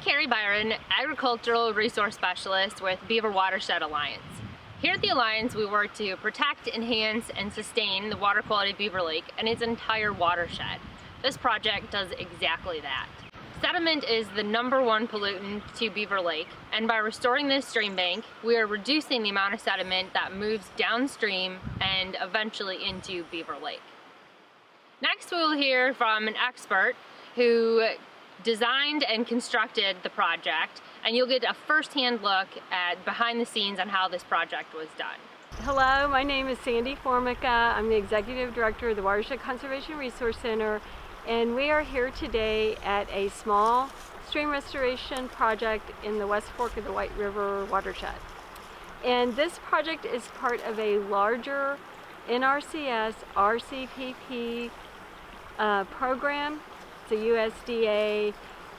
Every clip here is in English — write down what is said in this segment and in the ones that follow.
Carrie Byron, Agricultural Resource Specialist with Beaver Watershed Alliance. Here at the Alliance, we work to protect, enhance, and sustain the water quality of Beaver Lake and its entire watershed. This project does exactly that. Sediment is the number one pollutant to Beaver Lake, and by restoring this stream bank, we are reducing the amount of sediment that moves downstream and eventually into Beaver Lake. Next, we will hear from an expert who designed and constructed the project, and you'll get a first-hand look at behind the scenes on how this project was done. Hello, my name is Sandy Formica. I'm the Executive Director of the Watershed Conservation Resource Center, and we are here today at a small stream restoration project in the West Fork of the White River watershed. And this project is part of a larger NRCS RCPP uh, program it's a USDA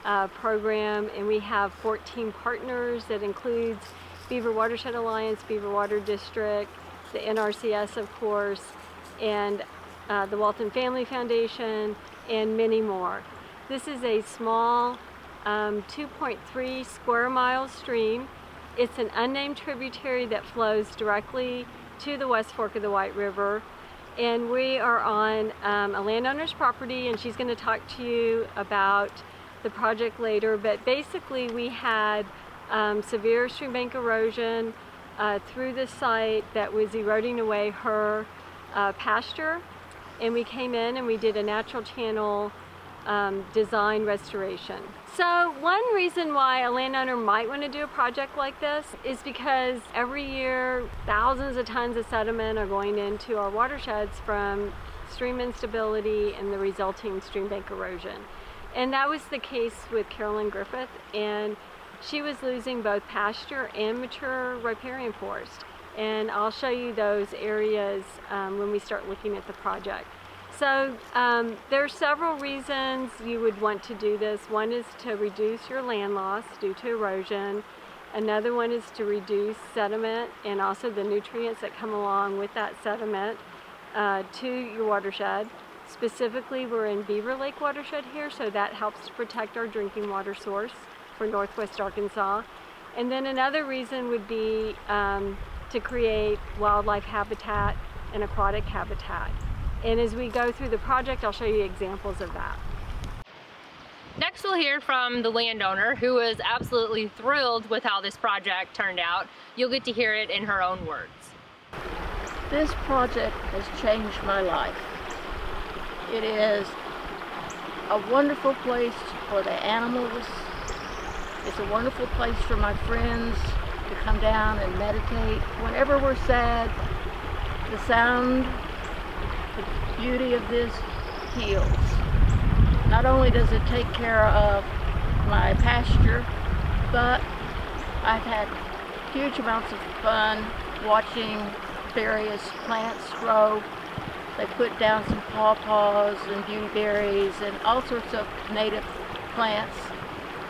uh, program and we have 14 partners that includes Beaver Watershed Alliance, Beaver Water District, the NRCS of course, and uh, the Walton Family Foundation, and many more. This is a small um, 2.3 square mile stream. It's an unnamed tributary that flows directly to the West Fork of the White River and we are on um, a landowner's property and she's going to talk to you about the project later. But basically we had um, severe stream bank erosion uh, through the site that was eroding away her uh, pasture. And we came in and we did a natural channel um, design restoration. So one reason why a landowner might want to do a project like this is because every year thousands of tons of sediment are going into our watersheds from stream instability and the resulting stream bank erosion. And that was the case with Carolyn Griffith and she was losing both pasture and mature riparian forest. And I'll show you those areas um, when we start looking at the project. So um, there are several reasons you would want to do this. One is to reduce your land loss due to erosion. Another one is to reduce sediment and also the nutrients that come along with that sediment uh, to your watershed. Specifically, we're in Beaver Lake watershed here, so that helps protect our drinking water source for Northwest Arkansas. And then another reason would be um, to create wildlife habitat and aquatic habitat. And as we go through the project, I'll show you examples of that. Next we'll hear from the landowner who is absolutely thrilled with how this project turned out. You'll get to hear it in her own words. This project has changed my life. It is a wonderful place for the animals. It's a wonderful place for my friends to come down and meditate. Whenever we're sad, the sound the beauty of this heals. Not only does it take care of my pasture, but I've had huge amounts of fun watching various plants grow. They put down some pawpaws and beautyberries and all sorts of native plants.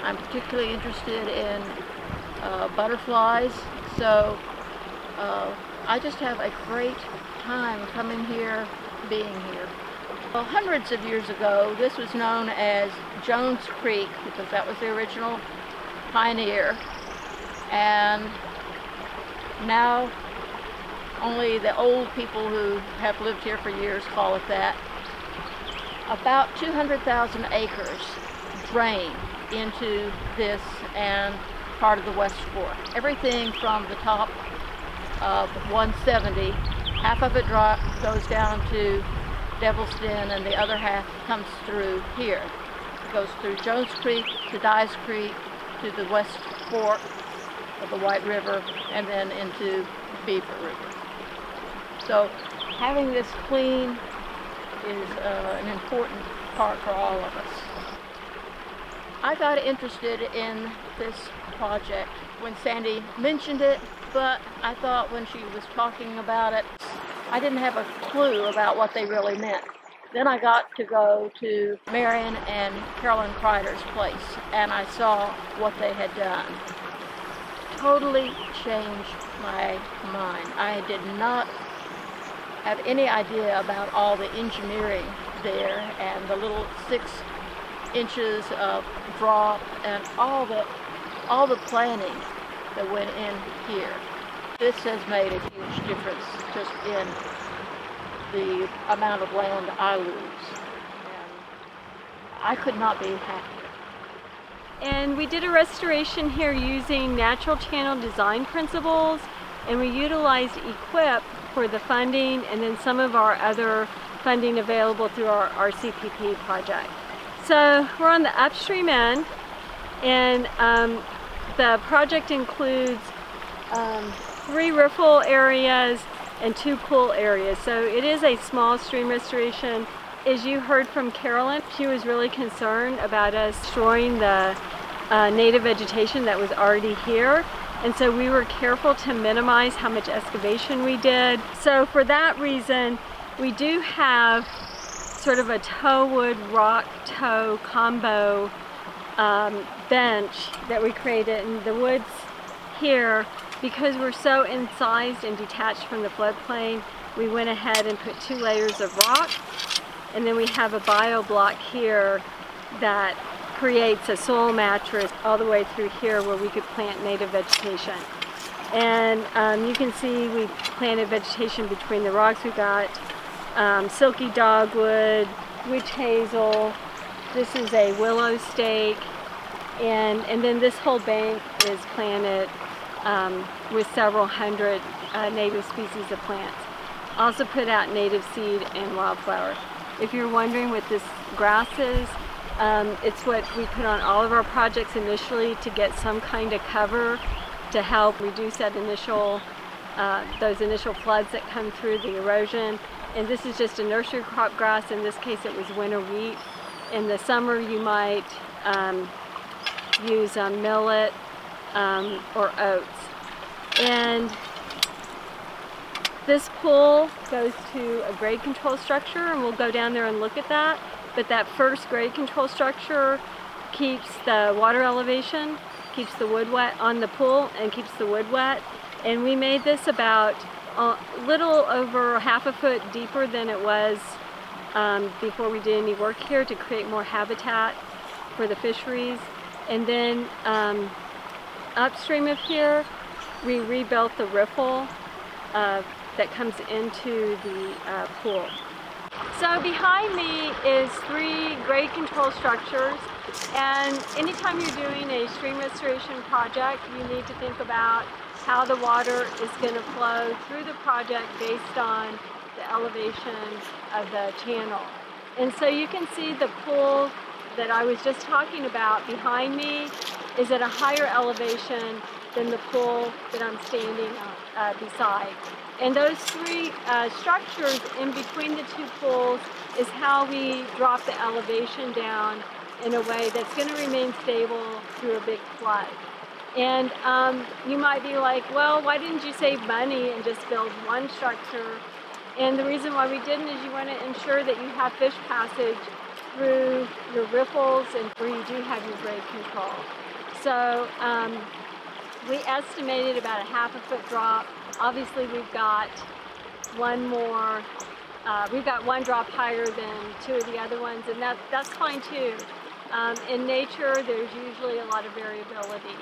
I'm particularly interested in uh, butterflies, so uh, I just have a great time coming here being here. Well, hundreds of years ago, this was known as Jones Creek because that was the original pioneer. And now only the old people who have lived here for years call it that. About 200,000 acres drain into this and part of the West Fork. Everything from the top of 170 half of it drop, goes down to Devil's Den and the other half comes through here. It goes through Jones Creek to Dyes Creek to the West Fork of the White River and then into Beaver River. So having this clean is uh, an important part for all of us. I got interested in this project when Sandy mentioned it, but I thought when she was talking about it, I didn't have a clue about what they really meant. Then I got to go to Marion and Carolyn Kreider's place, and I saw what they had done. Totally changed my mind. I did not have any idea about all the engineering there and the little six inches of drop and all the all the planning that went in here. This has made a huge difference just in the amount of land I lose. And I could not be happier. And we did a restoration here using natural channel design principles and we utilized EQIP for the funding and then some of our other funding available through our RCPP project. So we're on the upstream end and um, the project includes um, three riffle areas and two pool areas. So it is a small stream restoration. As you heard from Carolyn, she was really concerned about us destroying the uh, native vegetation that was already here. And so we were careful to minimize how much excavation we did. So for that reason, we do have sort of a toe wood rock toe combo um, bench that we created in the woods here because we're so incised and detached from the floodplain we went ahead and put two layers of rock and then we have a bio block here that creates a soil mattress all the way through here where we could plant native vegetation. And um, you can see we planted vegetation between the rocks. We got um, silky dogwood witch hazel. This is a willow stake. And, and then this whole bank is planted um, with several hundred uh, native species of plants. Also put out native seed and wildflower. If you're wondering what this grass is, um, it's what we put on all of our projects initially to get some kind of cover to help reduce that initial, uh, those initial floods that come through the erosion. And this is just a nursery crop grass. In this case, it was winter wheat. In the summer, you might um, use um, millet um, or oats. And this pool goes to a grade control structure and we'll go down there and look at that. But that first grade control structure keeps the water elevation, keeps the wood wet on the pool and keeps the wood wet. And we made this about a little over half a foot deeper than it was um, before we did any work here to create more habitat for the fisheries. And then um, upstream of here, we rebuilt the riffle uh, that comes into the uh, pool. So behind me is three grade control structures and anytime you're doing a stream restoration project you need to think about how the water is going to flow through the project based on the elevation of the channel. And so you can see the pool that I was just talking about behind me is at a higher elevation than the pool that I'm standing uh, beside. And those three uh, structures in between the two pools is how we drop the elevation down in a way that's going to remain stable through a big flood. And um, you might be like, well, why didn't you save money and just build one structure? And the reason why we didn't is you want to ensure that you have fish passage through your riffles and where you do have your grade control. So um, we estimated about a half a foot drop. Obviously we've got one more, uh, we've got one drop higher than two of the other ones and that, that's fine too. Um, in nature there's usually a lot of variability.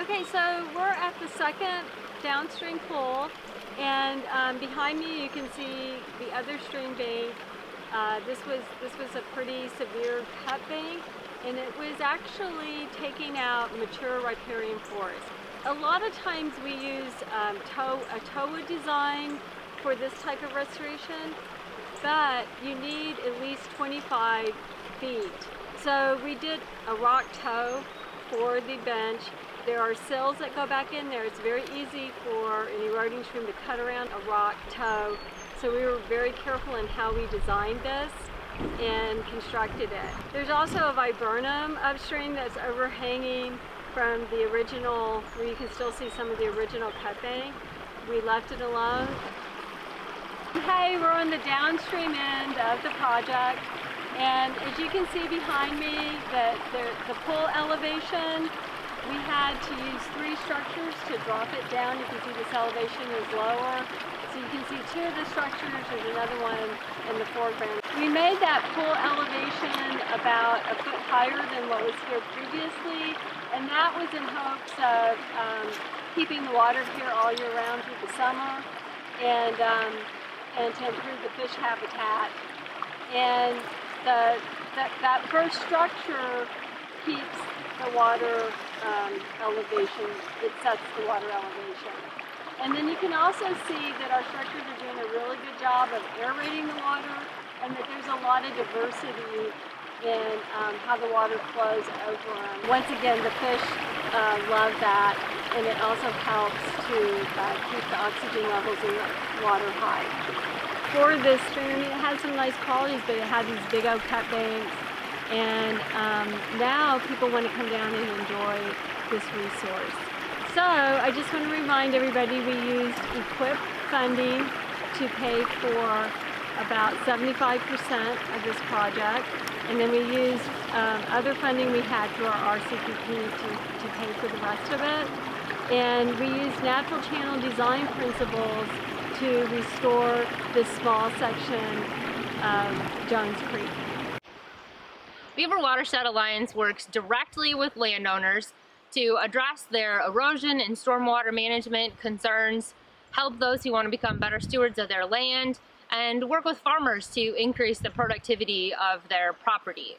Okay, so we're at the second downstream pool and um, behind me you can see the other stream bank uh, this was this was a pretty severe cut bank, and it was actually taking out mature riparian forest. A lot of times we use um, tow, a TOA design for this type of restoration, but you need at least 25 feet. So we did a rock toe for the bench. There are sills that go back in there. It's very easy for an eroding stream to cut around a rock toe so we were very careful in how we designed this and constructed it. There's also a viburnum upstream that's overhanging from the original, where you can still see some of the original cut bank. We left it alone. Hey, we're on the downstream end of the project. And as you can see behind me, the, the, the pool elevation, we had to use three structures to drop it down. You can see this elevation is lower. So you can see two of the structures, there's another one in the foreground. We made that pool elevation about a foot higher than what was here previously, and that was in hopes of um, keeping the water here all year round through the summer, and, um, and to improve the fish habitat. And the, that, that first structure keeps the water um, elevation, it sets the water elevation. And then you can also see that our structures are doing a really good job of aerating the water and that there's a lot of diversity in um, how the water flows over them. Once again, the fish uh, love that and it also helps to uh, keep the oxygen levels in the water high. For this stream, it has some nice qualities, but it had these big old cut banks and um, now people want to come down and enjoy this resource. So I just want to remind everybody we used EQIP funding to pay for about 75% of this project and then we used um, other funding we had through our RCPP to, to pay for the rest of it and we used natural channel design principles to restore this small section of Jones Creek. Beaver Watershed Alliance works directly with landowners to address their erosion and stormwater management concerns, help those who want to become better stewards of their land, and work with farmers to increase the productivity of their property.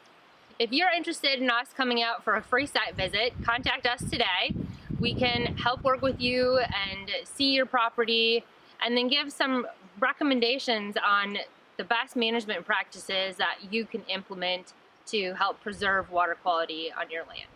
If you're interested in us coming out for a free site visit, contact us today. We can help work with you and see your property and then give some recommendations on the best management practices that you can implement to help preserve water quality on your land.